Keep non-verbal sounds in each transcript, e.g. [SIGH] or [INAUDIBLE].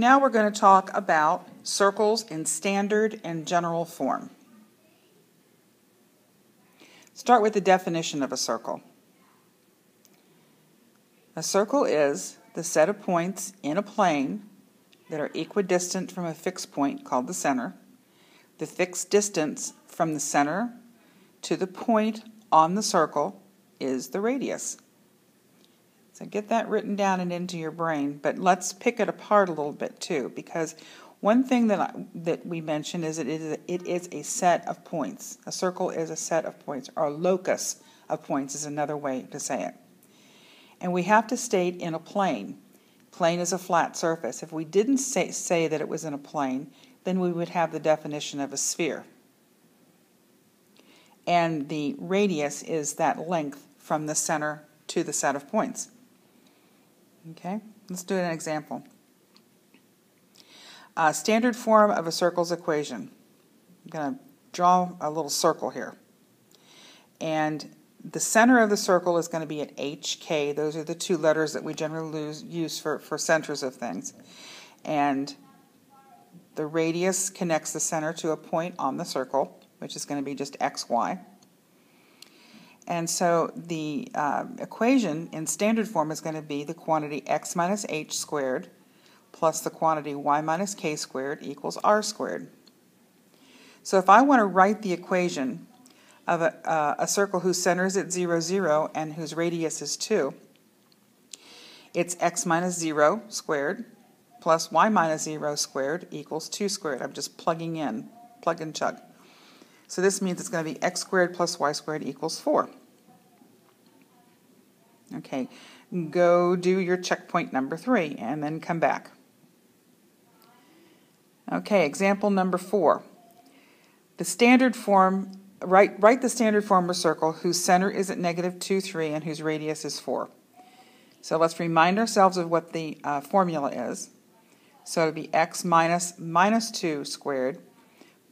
Now we're going to talk about circles in standard and general form. Start with the definition of a circle. A circle is the set of points in a plane that are equidistant from a fixed point called the center. The fixed distance from the center to the point on the circle is the radius. So get that written down and into your brain, but let's pick it apart a little bit too, because one thing that I, that we mentioned is it is, it is a set of points. A circle is a set of points, or locus of points is another way to say it. And we have to state in a plane. Plane is a flat surface. If we didn't say, say that it was in a plane, then we would have the definition of a sphere. And the radius is that length from the center to the set of points. Okay, let's do an example. A standard form of a circle's equation. I'm going to draw a little circle here. And the center of the circle is going to be at HK. Those are the two letters that we generally lose, use for, for centers of things. And the radius connects the center to a point on the circle, which is going to be just xy. And so the uh, equation in standard form is going to be the quantity x minus h squared plus the quantity y minus k squared equals r squared. So if I want to write the equation of a, uh, a circle whose center is at 0, 0 and whose radius is 2, it's x minus 0 squared plus y minus 0 squared equals 2 squared. I'm just plugging in, plug and chug. So this means it's going to be x squared plus y squared equals 4. Okay, go do your checkpoint number 3 and then come back. Okay, example number 4. The standard form, write, write the standard form of a circle whose center is at negative 2, 3 and whose radius is 4. So let's remind ourselves of what the uh, formula is. So it would be x minus minus 2 squared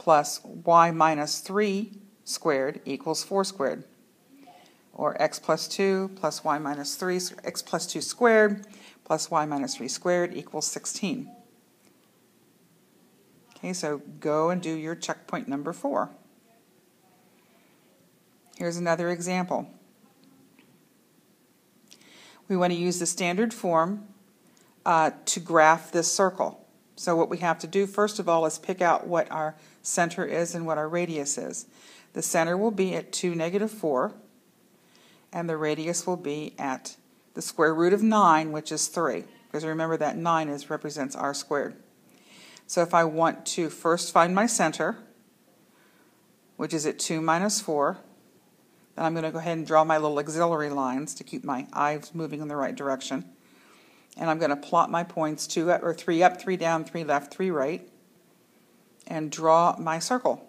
plus y minus 3 squared equals 4 squared. Or x plus 2 plus y minus 3, x plus 2 squared plus y minus 3 squared equals 16. Okay, so go and do your checkpoint number 4. Here's another example. We want to use the standard form uh, to graph this circle. So what we have to do first of all is pick out what our center is and what our radius is. The center will be at 2, negative 4, and the radius will be at the square root of 9, which is 3, because remember that 9 is represents r squared. So if I want to first find my center, which is at 2 minus 4, then I'm going to go ahead and draw my little auxiliary lines to keep my eyes moving in the right direction and I'm going to plot my points two or three up, three down, three left, three right, and draw my circle.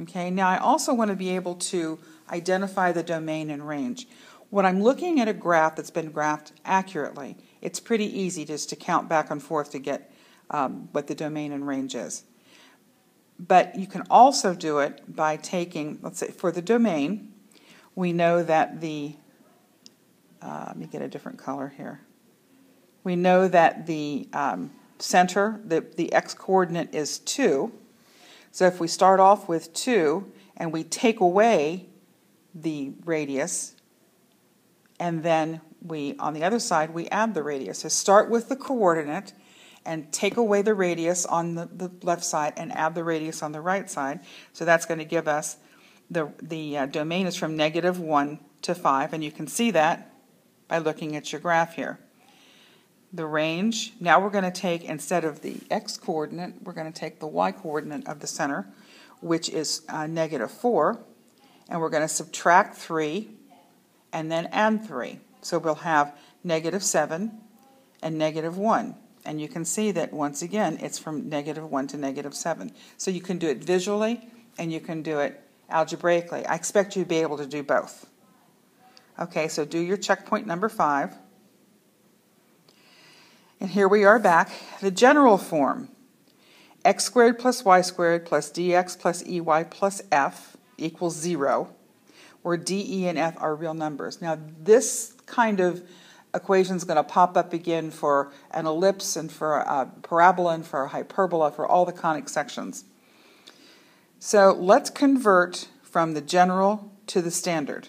Okay, now I also want to be able to identify the domain and range. When I'm looking at a graph that's been graphed accurately, it's pretty easy just to count back and forth to get um, what the domain and range is. But you can also do it by taking, let's say for the domain, we know that the uh, let me get a different color here. We know that the um, center, the, the x coordinate is 2. So if we start off with 2 and we take away the radius, and then we, on the other side, we add the radius. So start with the coordinate and take away the radius on the, the left side and add the radius on the right side. So that's going to give us the, the uh, domain is from negative 1 to 5, and you can see that by looking at your graph here. The range, now we're going to take, instead of the x coordinate, we're going to take the y coordinate of the center, which is uh, negative 4, and we're going to subtract 3 and then add 3. So we'll have negative 7 and negative 1. And you can see that once again it's from negative 1 to negative 7. So you can do it visually and you can do it algebraically. I expect you to be able to do both. Okay, so do your checkpoint number five. And here we are back. The general form, x squared plus y squared plus dx plus ey plus f equals 0, where d, e, and f are real numbers. Now, this kind of equation is going to pop up again for an ellipse and for a parabola and for a hyperbola for all the conic sections. So let's convert from the general to the standard.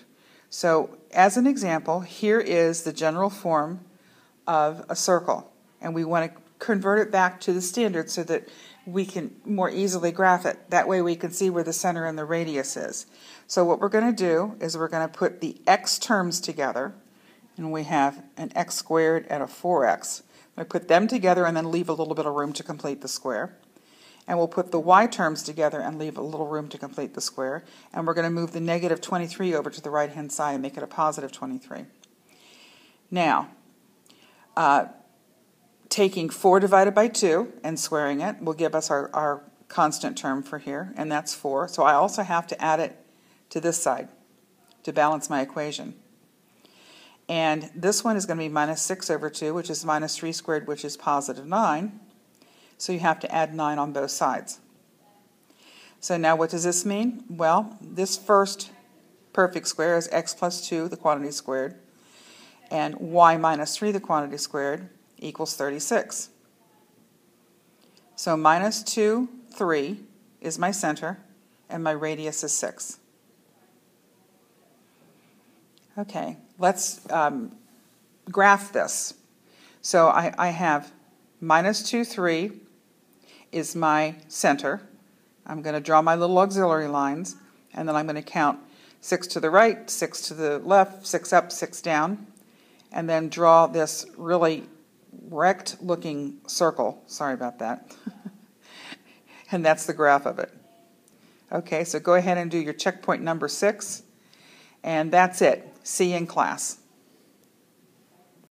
So as an example, here is the general form of a circle, and we want to convert it back to the standard so that we can more easily graph it. That way we can see where the center and the radius is. So what we're going to do is we're going to put the x terms together, and we have an x squared and a 4x. I put them together and then leave a little bit of room to complete the square. And we'll put the y terms together and leave a little room to complete the square. And we're going to move the negative 23 over to the right-hand side and make it a positive 23. Now, uh, taking 4 divided by 2 and squaring it will give us our, our constant term for here, and that's 4. So I also have to add it to this side to balance my equation. And this one is going to be minus 6 over 2, which is minus 3 squared, which is positive 9. So you have to add 9 on both sides. So now what does this mean? Well, this first perfect square is x plus 2, the quantity squared, and y minus 3, the quantity squared, equals 36. So minus 2, 3 is my center, and my radius is 6. Okay, let's um, graph this. So I, I have minus 2, 3 is my center. I'm going to draw my little auxiliary lines, and then I'm going to count 6 to the right, 6 to the left, 6 up, 6 down, and then draw this really wrecked looking circle. Sorry about that. [LAUGHS] and that's the graph of it. Okay, so go ahead and do your checkpoint number 6, and that's it. See you in class.